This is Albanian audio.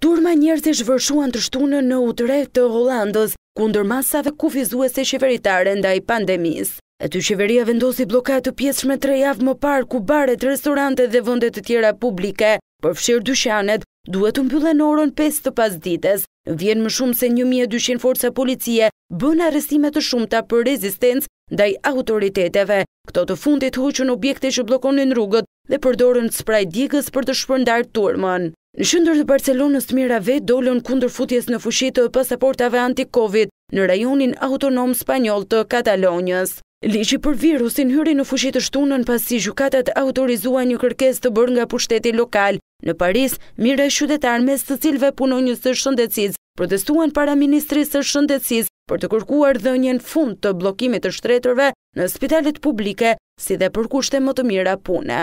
Turma njerëzish vërshuan të shtunën në Utrecht të Holandës kundër masave kufizuese qeveritare ndaj pandemisë. Aty qeveria vendosi bllokadë të pjesshme tre javë më parë ku baret, restorante dhe vende të tjera publike, përfshirë dyqanet, duhet të mbyllen orën 5 të pasdites. Vjenë, më shumë se 1200 forca policie bënë arrestime të shumta për rezistencë ndaj autoriteteve, Këto të fundit hoqën objekte që bllokonin rrugët dhe përdorën spray djegës për të shpërndarë turmën. Në qendër të Barcelonës mijëra vetë dolën kundër futjes në fuqi të pasaportave anti-Covid në rajonin autonom spanjoll të Katalonjës. Ligji për virusin hyri në fuqi të shtunën pasi gjykatat autorizuan një kërkesë të bërë nga pushteti lokal. Në Paris, mijëra qytetarë mes të cilëve punonjës të shëndetësisë protestuan para Ministrisë së Shëndetësisë për të kërkuar dhënien fund të bllokimit të shtretërve në spitalet publike si dhe për kushte më të mira pune.